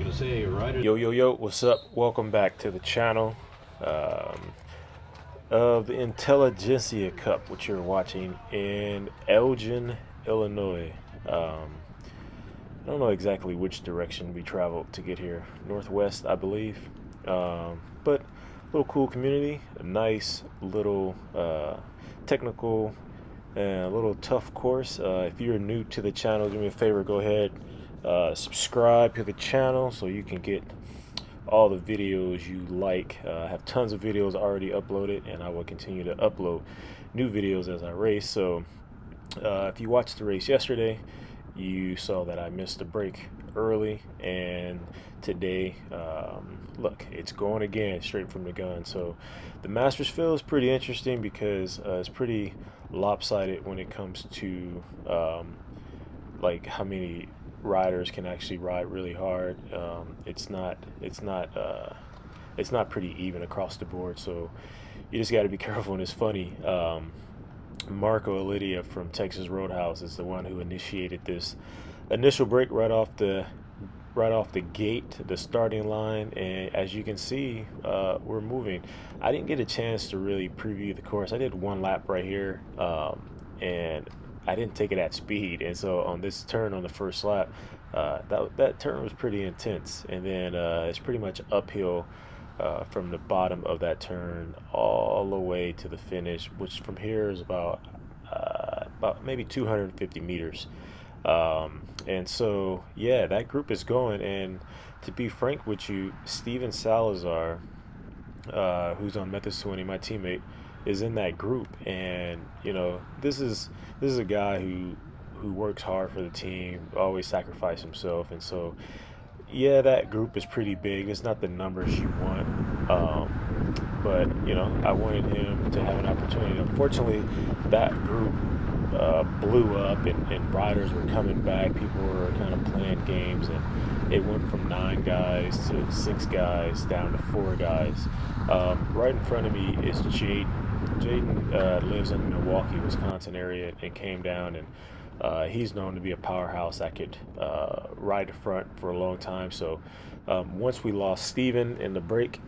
gonna say right Yo, yo, yo, what's up? Welcome back to the channel um, of the Intelligentsia Cup, which you're watching in Elgin, Illinois. Um, I don't know exactly which direction we traveled to get here. Northwest, I believe. Um, but a little cool community, a nice little uh, technical and a little tough course. Uh, if you're new to the channel, do me a favor, go ahead, uh, subscribe to the channel so you can get all the videos you like. Uh, I have tons of videos already uploaded, and I will continue to upload new videos as I race. So uh, if you watched the race yesterday, you saw that I missed a break early, and today, um, look, it's going again straight from the gun. So the Masters field is pretty interesting because uh, it's pretty lopsided when it comes to um, like how many riders can actually ride really hard. Um, it's not it's not uh, it's not pretty even across the board. So you just got to be careful. And it's funny. Um, Marco Aledia from Texas Roadhouse is the one who initiated this initial break right off the right off the gate, the starting line, and as you can see, uh, we're moving. I didn't get a chance to really preview the course. I did one lap right here, um, and I didn't take it at speed. And so on this turn on the first lap, uh, that that turn was pretty intense, and then uh, it's pretty much uphill. Uh, from the bottom of that turn all the way to the finish, which from here is about uh, about maybe 250 meters. Um, and so, yeah, that group is going. And to be frank with you, Steven Salazar, uh, who's on Methods 20, my teammate, is in that group. And you know, this is this is a guy who who works hard for the team, always sacrifice himself, and so. Yeah, that group is pretty big. It's not the numbers you want, um, but you know, I wanted him to have an opportunity. Unfortunately, that group uh, blew up and, and, riders were coming back. People were kind of playing games, and it went from nine guys to six guys down to four guys. Um, right in front of me is Jaden. Jaden uh, lives in Milwaukee, Wisconsin area and came down and uh, he's known to be a powerhouse that could uh, ride the front for a long time. So um, once we lost Steven in the break,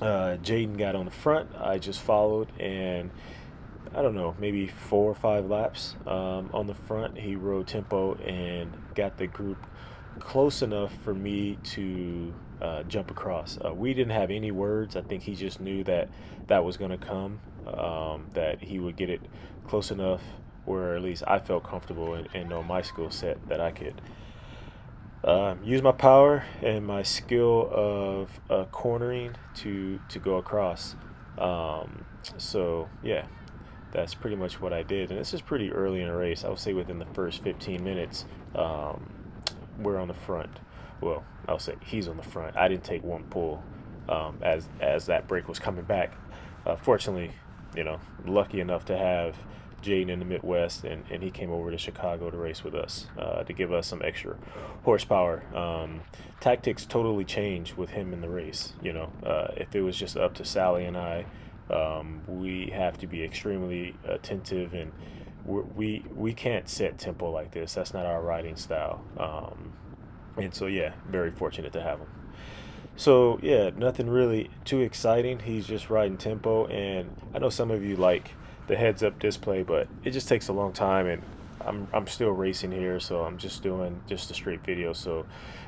uh, Jaden got on the front. I just followed and I don't know, maybe four or five laps um, on the front. He rode tempo and got the group close enough for me to uh, jump across. Uh, we didn't have any words. I think he just knew that that was going to come, um, that he would get it close enough where at least I felt comfortable and, and know my skill set that I could uh, use my power and my skill of uh, cornering to to go across. Um, so yeah, that's pretty much what I did. And this is pretty early in a race. I would say within the first 15 minutes, um, we're on the front. Well, I'll say he's on the front. I didn't take one pull um, as as that break was coming back. Uh, fortunately, you know, lucky enough to have Jaden in the Midwest, and, and he came over to Chicago to race with us uh, to give us some extra horsepower. Um, tactics totally changed with him in the race. You know, uh, if it was just up to Sally and I, um, we have to be extremely attentive and we we can't set tempo like this. That's not our riding style. Um, and so yeah, very fortunate to have him. So yeah, nothing really too exciting. He's just riding tempo, and I know some of you like the heads-up display, but it just takes a long time, and I'm I'm still racing here, so I'm just doing just a straight video. So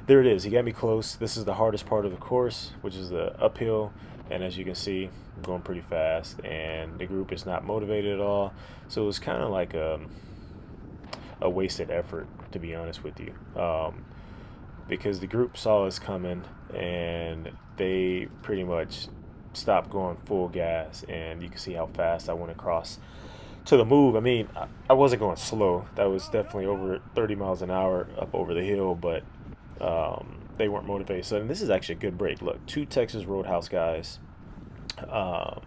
there it is. He got me close. This is the hardest part of the course, which is the uphill and as you can see I'm going pretty fast and the group is not motivated at all so it was kind of like a, a wasted effort to be honest with you um, because the group saw us coming and they pretty much stopped going full gas and you can see how fast I went across to the move I mean I wasn't going slow that was definitely over 30 miles an hour up over the hill but um, they weren't motivated. So this is actually a good break. Look, two Texas Roadhouse guys, um,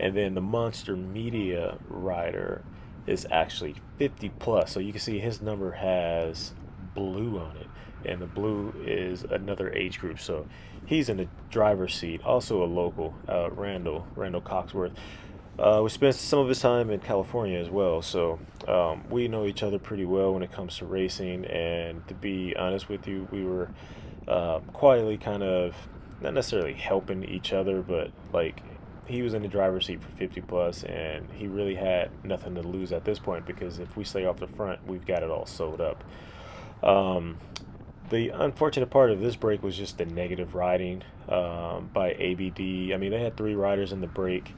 and then the Monster Media rider is actually 50 plus. So you can see his number has blue on it, and the blue is another age group. So he's in the driver's seat. Also a local, uh, Randall Randall Coxworth. Uh, we spent some of his time in California as well, so um, we know each other pretty well when it comes to racing. And to be honest with you, we were uh, quietly kind of not necessarily helping each other, but like he was in the driver's seat for 50 plus, and he really had nothing to lose at this point because if we stay off the front, we've got it all sewed up. Um, the unfortunate part of this break was just the negative riding um, by ABD. I mean, they had three riders in the break,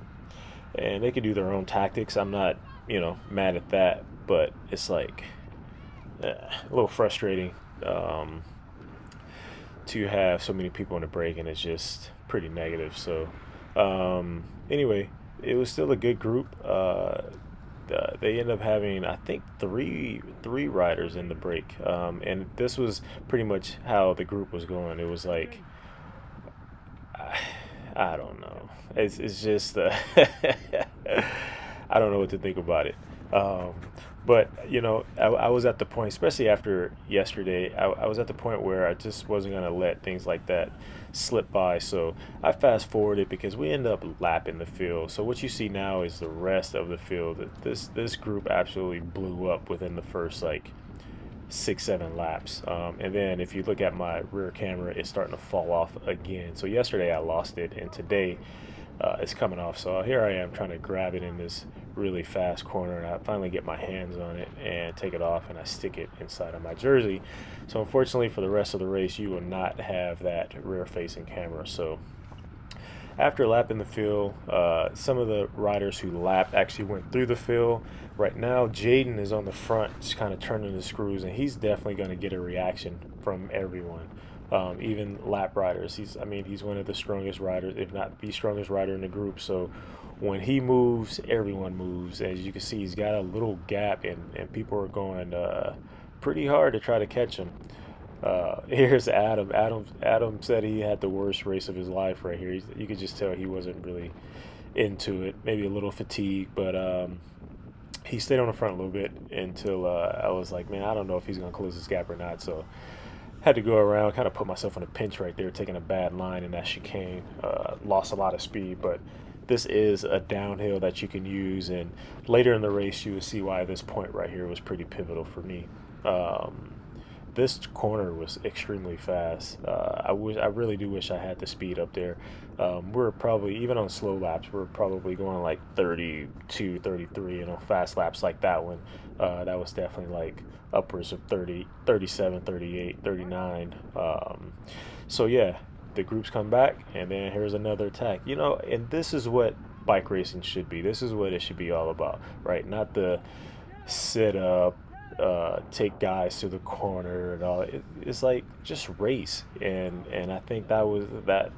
and they could do their own tactics. I'm not, you know, mad at that, but it's like uh, a little frustrating um, to have so many people in the break, and it's just pretty negative. So, um, anyway, it was still a good group. Uh, uh, they end up having I think three three riders in the break, um, and this was pretty much how the group was going. It was like I, I don't know. It's it's just uh, I don't know what to think about it. Um, but you know, I, I, was at the point, especially after yesterday, I, I was at the point where I just wasn't gonna let things like that slip by. So I fast forwarded because we end up lapping the field. So what you see now is the rest of the field. This this group absolutely blew up within the first like six seven laps um, and then if you look at my rear camera it's starting to fall off again so yesterday i lost it and today uh, it's coming off. So here I am trying to grab it in this really fast corner, and I finally get my hands on it and take it off, and I stick it inside of my jersey. So unfortunately, for the rest of the race, you will not have that rear-facing camera. So after lapping the field, uh, some of the riders who lapped actually went through the field. Right now, Jaden is on the front, just kind of turning the screws, and he's definitely going to get a reaction from everyone um, even lap riders. He's, I mean, he's one of the strongest riders, if not the strongest rider in the group. So when he moves, everyone moves. As you can see, he's got a little gap, and, and people are going uh, pretty hard to try to catch him. Uh, here's Adam. Adam. Adam said he had the worst race of his life right here. He's, you could just tell he wasn't really into it. Maybe a little fatigued, but um, he stayed on the front a little bit until uh, I was like, man, I don't know if he's gonna close this gap or not. So had to go around, kind of put myself in a pinch right there, taking a bad line in that chicane. Uh, lost a lot of speed, but this is a downhill that you can use. And later in the race, you will see why this point right here was pretty pivotal for me. Um, this corner was extremely fast. Uh, I wish, I really do wish I had the speed up there. Um, we're probably even on slow laps, we're probably going like 32, 33. You know, fast laps like that one. Uh, that was definitely like upwards of 30, 37, 38, 39. Um, so yeah, the groups come back, and then here's another attack. You know, and this is what bike racing should be. This is what it should be all about, right? Not the sit up uh, take guys to the corner and all. It, it's like just race, and and I think that was that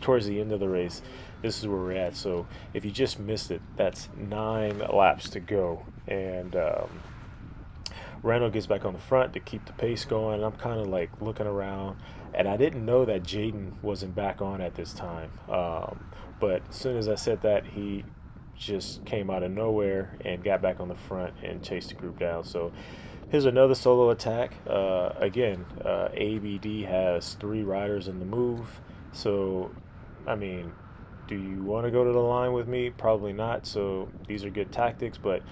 towards the end of the race. This is where we're at. So if you just missed it, that's nine laps to go, and um, Randall gets back on the front to keep the pace going. I'm kind of like looking around, and I didn't know that Jaden wasn't back on at this time. Um, but as soon as I said that, he just came out of nowhere and got back on the front and chased the group down. So here's another solo attack. Uh, again, uh, ABD has three riders in the move. So, I mean, do you want to go to the line with me? Probably not. So these are good tactics. But,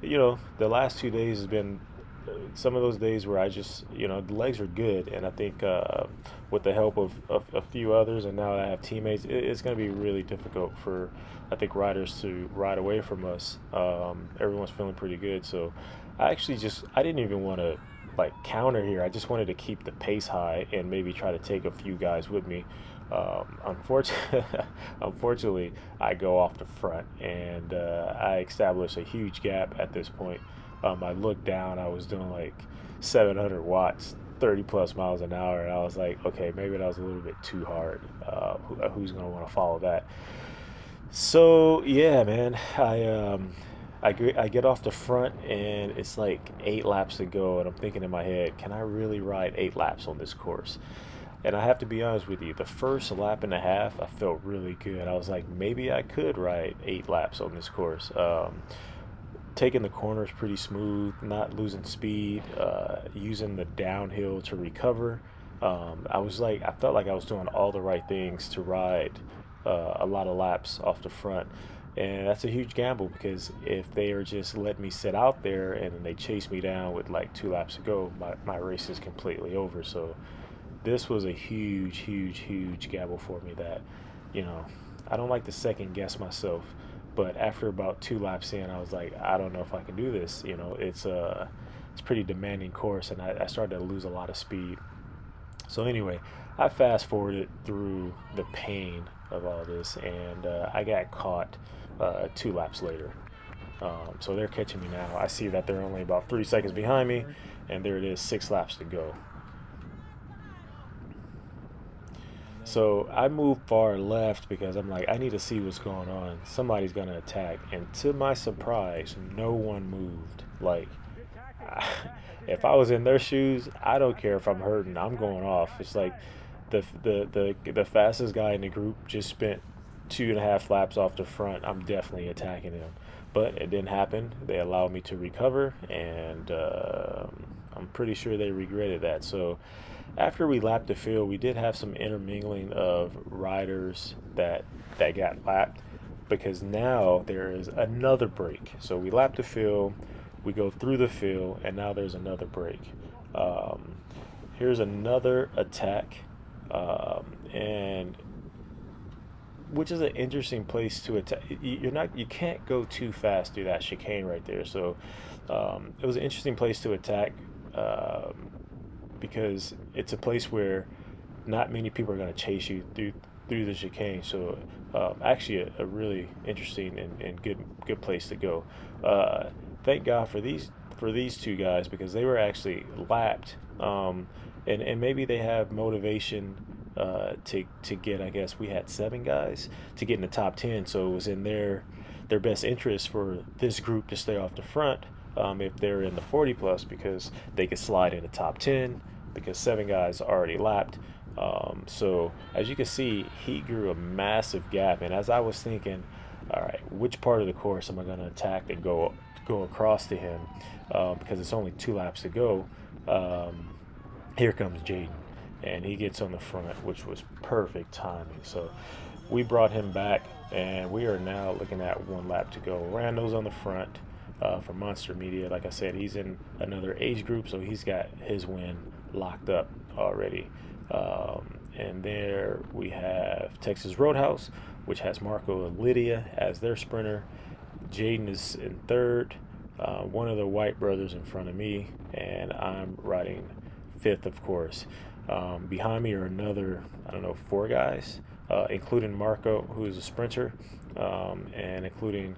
you know, the last two days has been some of those days where I just, you know, the legs are good, and I think uh, with the help of, of, a few others, and now I have teammates, it, it's going to be really difficult for, I think, riders to ride away from us. Um, everyone's feeling pretty good, so I actually just, I didn't even want to like counter here. I just wanted to keep the pace high and maybe try to take a few guys with me. Um, unfortunately, unfortunately, I go off the front and uh, I establish a huge gap at this point um, I looked down, I was doing like 700 watts, 30 plus miles an hour, and I was like, okay, maybe that was a little bit too hard. Uh, who, uh, who's gonna want to follow that? So yeah, man, I um, I, I get off the front and it's like eight laps to go, and I'm thinking in my head, can I really ride eight laps on this course? And I have to be honest with you, the first lap and a half, I felt really good. I was like, maybe I could ride eight laps on this course. Um, taking the corners pretty smooth, not losing speed, uh, using the downhill to recover. Um, I was like, I felt like I was doing all the right things to ride uh, a lot of laps off the front. And that's a huge gamble because if they are just let me sit out there and then they chase me down with like two laps to go, my, my race is completely over. So this was a huge, huge, huge gamble for me that, you know, I don't like to second guess myself. But after about two laps in, I was like, I don't know if I can do this. You know, it's a it's a pretty demanding course, and I, I started to lose a lot of speed. So anyway, I fast forwarded through the pain of all this, and uh, I got caught uh, two laps later. Um, so they're catching me now. I see that they're only about three seconds behind me, and there it is, six laps to go. So I moved far left because I'm like, I need to see what's going on. Somebody's gonna attack, and to my surprise, no one moved. Like, if I was in their shoes, I don't care if I'm hurting. I'm going off. It's like the the the the fastest guy in the group just spent two and a half laps off the front. I'm definitely attacking him, but it didn't happen. They allowed me to recover, and uh, I'm pretty sure they regretted that. So after we lapped the field, we did have some intermingling of riders that that got lapped because now there is another break. So we lapped the field, we go through the field, and now there's another break. Um, here's another attack, um, and which is an interesting place to attack. You're not, you can't go too fast through that chicane right there. So um, it was an interesting place to attack. Um, because it's a place where not many people are going to chase you through through the chicane. So um, actually, a, a, really interesting and, and, good good place to go. Uh, thank God for these for these two guys because they were actually lapped, um, and and maybe they have motivation uh, to to get. I guess we had seven guys to get in the top ten, so it was in their their best interest for this group to stay off the front. Um, if they're in the 40 plus because they could slide in the top 10 because seven guys already lapped. Um, so as you can see, he grew a massive gap. And as I was thinking, all right, which part of the course am I going to attack and go go across to him? Uh, because it's only two laps to go. Um, here comes Jaden, and he gets on the front, which was perfect timing. So we brought him back, and we are now looking at one lap to go. Rando's on the front. Uh, for Monster Media, like I said, he's in another age group, so he's got his win locked up already. Um, and there we have Texas Roadhouse, which has Marco Aledia as their sprinter. Jaden is in third, uh, one of the White brothers in front of me, and I'm riding fifth, of course. Um, behind me are another, I don't know, four guys, uh, including Marco, who is a sprinter, um, and including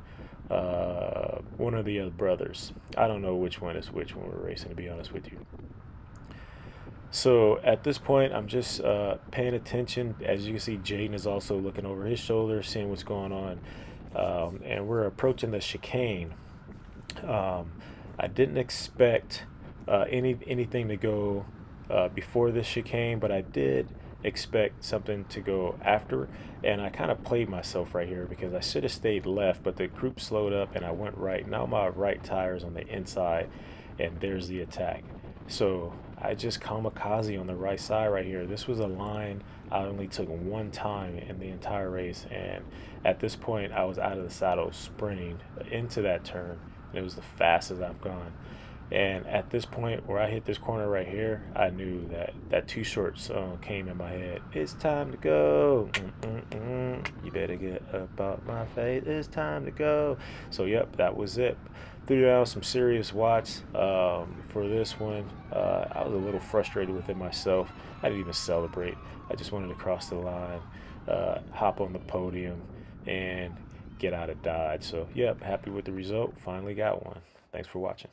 uh, one of the other brothers. I don't know which one is which when we're racing, to be honest with you. So at this point, I'm just uh, paying attention. As you can see, Jaden is also looking over his shoulder, seeing what's going on. Um, and we're approaching the chicane. Um, I didn't expect uh, any anything to go uh, before this chicane, but I did expect something to go after. And I kind of played myself right here because I should have stayed left, but the group slowed up and I went right. Now my right tire is on the inside, and there's the attack. So I just kamikaze on the right side right here. This was a line I only took one time in the entire race. And at this point, I was out of the saddle sprinting into that turn. And it was the fastest I've gone. And at this point, where I hit this corner right here, I knew that that Too Short song came in my head. It's time to go. Mm-mm-mm. You better get up out my face. It's time to go. So, yep, that was it threw down some serious watts um, for this one. Uh, I was a little frustrated with it myself. I didn't even celebrate. I just wanted to cross the line, uh, hop on the podium, and get out of Dodge. So, yep, happy with the result. Finally got one. Thanks for watching.